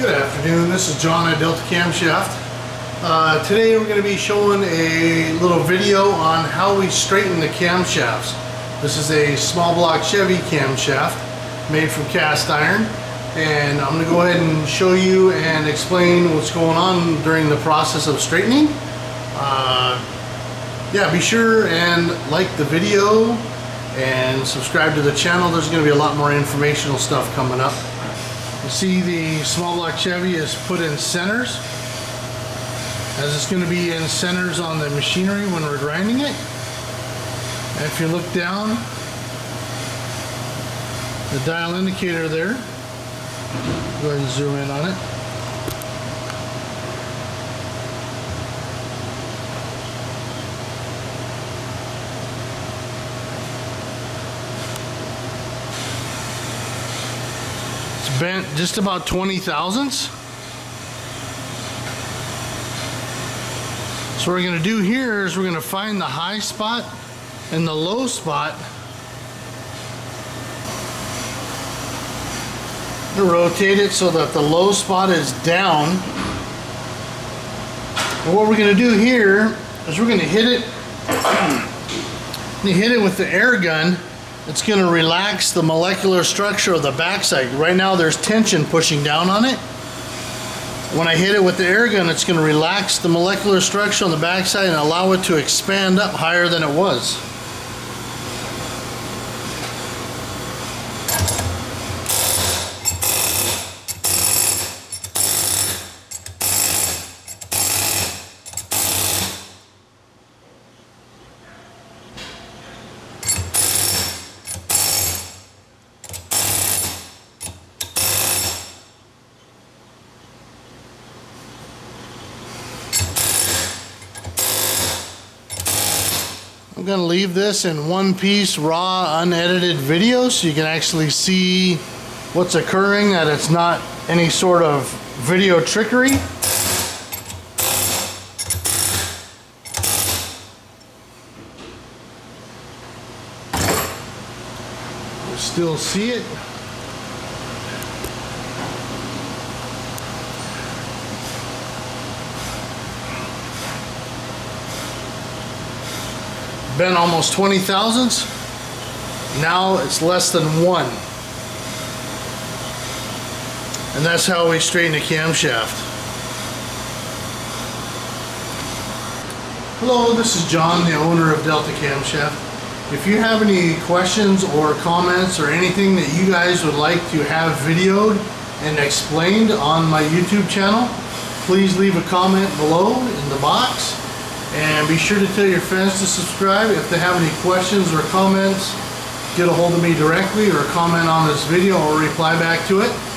Good afternoon, this is John at Delta Camshaft. Uh, today we're going to be showing a little video on how we straighten the camshafts. This is a small block Chevy camshaft made from cast iron and I'm going to go ahead and show you and explain what's going on during the process of straightening. Uh, yeah, be sure and like the video and subscribe to the channel. There's going to be a lot more informational stuff coming up. See the small block Chevy is put in centers as it's going to be in centers on the machinery when we're grinding it. And if you look down, the dial indicator there, go ahead and zoom in on it. Bent just about 20 thousandths. So what we're going to do here is we're going to find the high spot and the low spot. rotate it so that the low spot is down. And what we're going to do here is we're going to hit it, hit it with the air gun it's going to relax the molecular structure of the backside. Right now there's tension pushing down on it. When I hit it with the air gun, it's going to relax the molecular structure on the backside and allow it to expand up higher than it was. I'm going to leave this in one piece raw unedited video so you can actually see what's occurring that it's not any sort of video trickery. still see it. Been almost 20 thousandths. Now it's less than one. And that's how we straighten a camshaft. Hello, this is John, the owner of Delta Camshaft. If you have any questions or comments or anything that you guys would like to have videoed and explained on my YouTube channel, please leave a comment below in the box and be sure to tell your friends to subscribe. If they have any questions or comments, get a hold of me directly or comment on this video or reply back to it.